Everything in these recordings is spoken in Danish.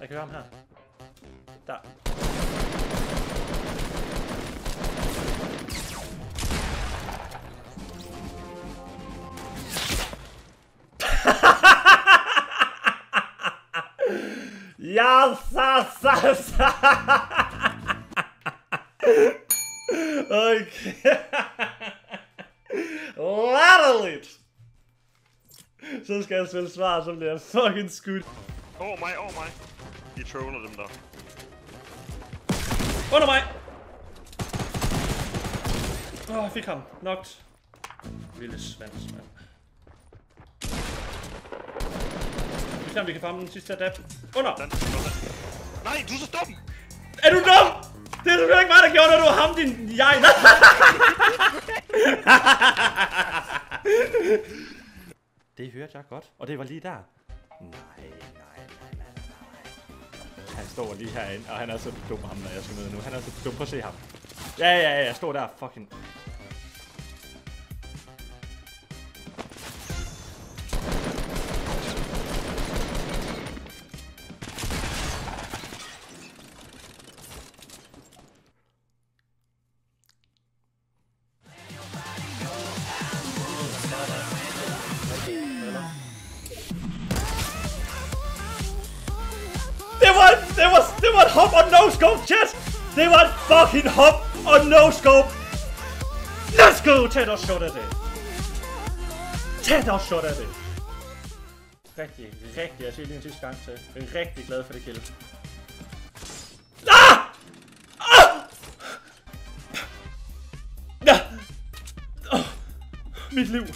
Jeg kan høre ham her. Der. Ja, sa, sa, sa. Okay. Latterligt. Så skal jeg spille svar, så bliver jeg fucking skudt. Over mig, over mig. De troller dem der. Under mig! Åh, oh, jeg fik ham. Knocked. Lille svans, mand. Vi ser, om vi kan farme den sidste adapt. Under! Den, den. Nej, du er så dum! Er du dum? Det er selvfølgelig ikke mig, der gjorde det, du var ham, din jeg. det hørte jeg godt, og det var lige der. Nej, står lige herinde, og han er så dum, ham når jeg skal møde nu. Han er så dum, prøv at se ham. Ja, ja, ja, jeg står der, fucking... scope, chat! Det var et fucking hop og no scope! Let's go! Tag et shot af det. Tag et shot af det. Rigtig, rigtig, jeg siger lige en sidste gang til. Jeg er rigtig glad for det kill. Ah! Ah! Ja! Oh, mit liv.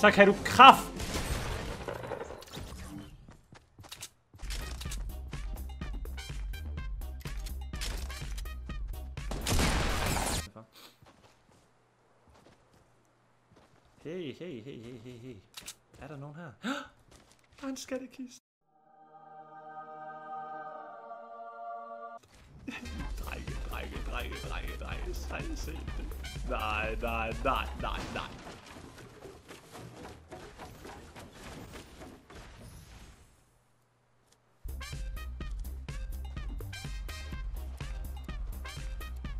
Så kan du kraft. Hey, hey, hey, hey, hey, hey. Er der nogen her? Der er en skattekiste. drenge, drenge, drenge, drenge, drenge. Har I set det? Nej, nej, nej, nej, nej.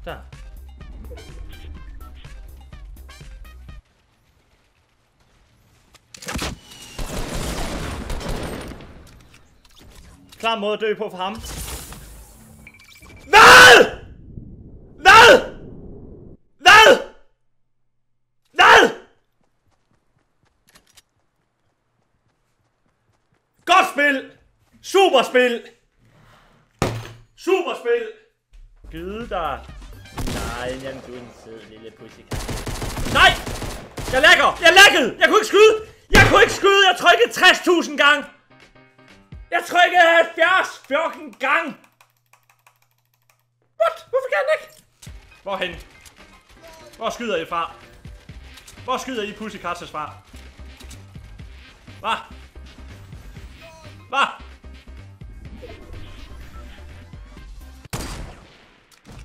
Der. Klar måde at dø på for ham. Hvad? Hvad? Hvad? Hvad? Godt spil! Superspil! Superspil! Gide dig. Nej, jamen du er en sød lille pussycat. Nej! Jeg lægger! Jeg læggede! Jeg kunne ikke skyde! Jeg kunne ikke skyde! Jeg trykkede 60.000 gange! Jeg trykkede 70 fucking gang! What? Hvorfor kan han ikke? Hvorhen? Hvor skyder I fra? Hvor skyder I Pussycats fra? Hvad? Hvad?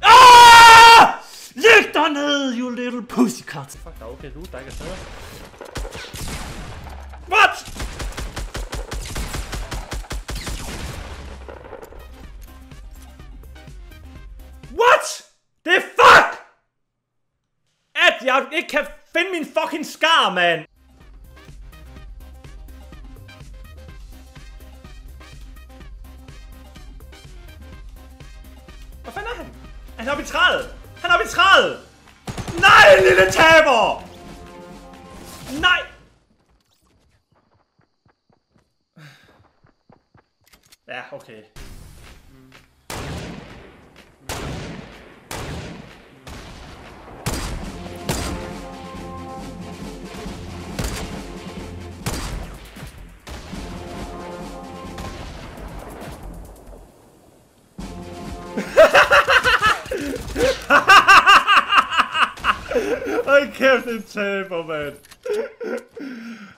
Ah! Læg dig ned, you little pussycat! Fuck dig, okay, du der ikke er? What? Jeg ikke kan finde min fucking skar, mand! Hvor fanden er han? Han er oppe i træet! Han er oppe i træet! Nej, lille taber! Nej! Ja, okay. Kæft, en taber, mand.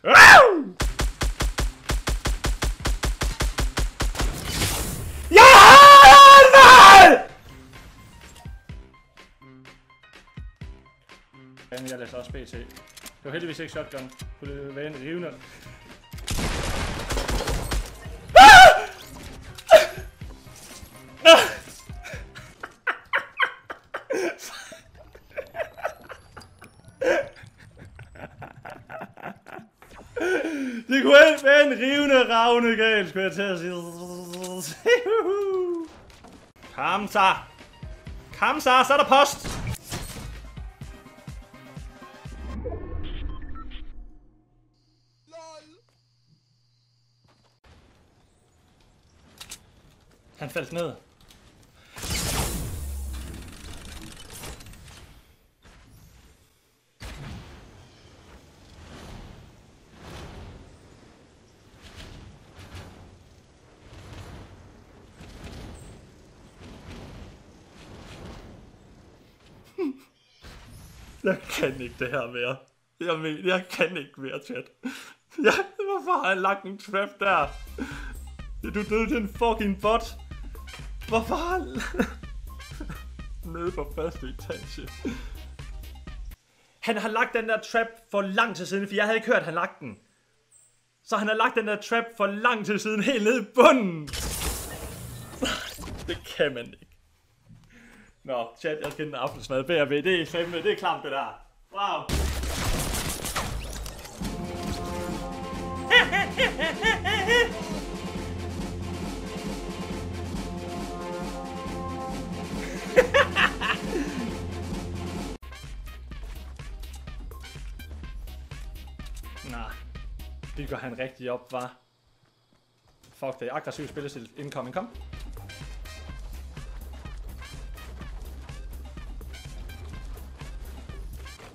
Ja! Nej! Jeg læser også BT. var heldigvis ikke shotgun. Kunne være en rivende. Rivende, ravne galt, skulle jeg til at sige. Kom så. Kom så, så er der post. Han faldt ned. Jeg kan ikke det her mere. Jeg, men, jeg kan ikke mere, chat. Jeg, hvorfor har han lagt en trap der? Du døde til en fucking bot. Hvorfor har. Nede på første etage. Han har lagt den der trap for lang tid siden, for jeg havde ikke hørt, at han lagt den. Så han har lagt den der trap for lang tid siden, helt nede i bunden. Det kan man ikke. Nå, chat, jeg skal den aftensmad. BRB, det er fandme, det er klamt det der. Wow. Nah, det går han rigtig op, var. Fuck det, aggressiv spillestil incoming, kom.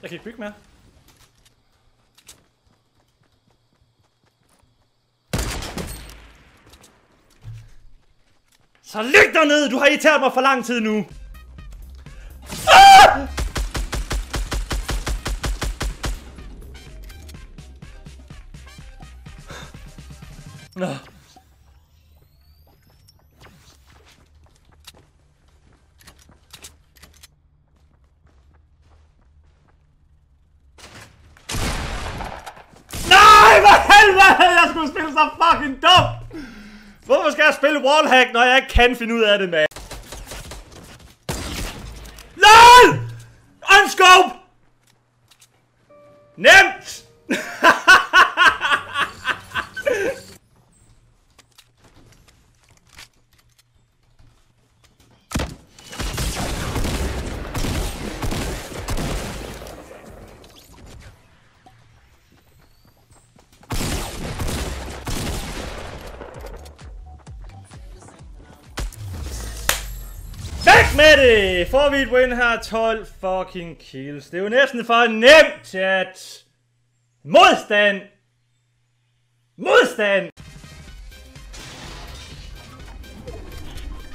Jeg kan ikke bygge mere. Så lyg dig ned! Du har irriteret mig for lang tid nu! Skulle spille så fucking dumt! Hvorfor skal jeg spille wallhack, når jeg ikke kan finde ud af det, mand? Med det! Får vi et win her, 12 fucking kills. Det er jo næsten for nemt, chat. Modstand! Modstand!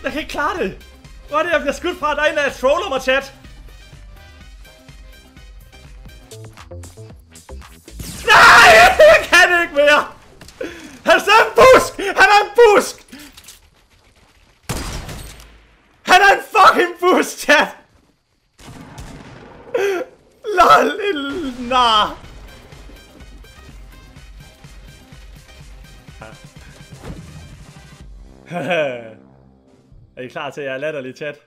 Jeg kan ikke klare det. Hvor er det, jeg bliver skudt fra? Der er en, der troller mig, chat. Nej, jeg kan ikke mere. Han er en busk! Han er en busk! Han er en fucking chat! LOL, nah. er I klar til, at jeg er latterlig, chat?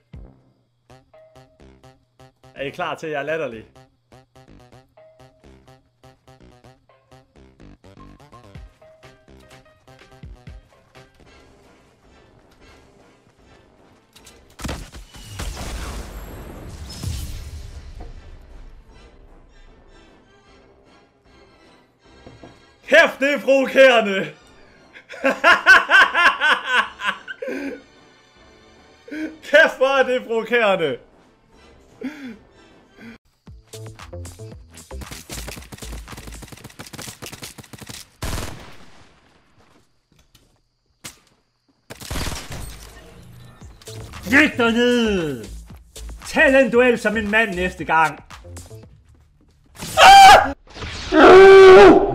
Er I klar til, at jeg er latterlig? Kæft, det er provokerende! Kæft, hvor er det provokerende! Læg dig ned! Tag den duel som en mand næste gang! Ah!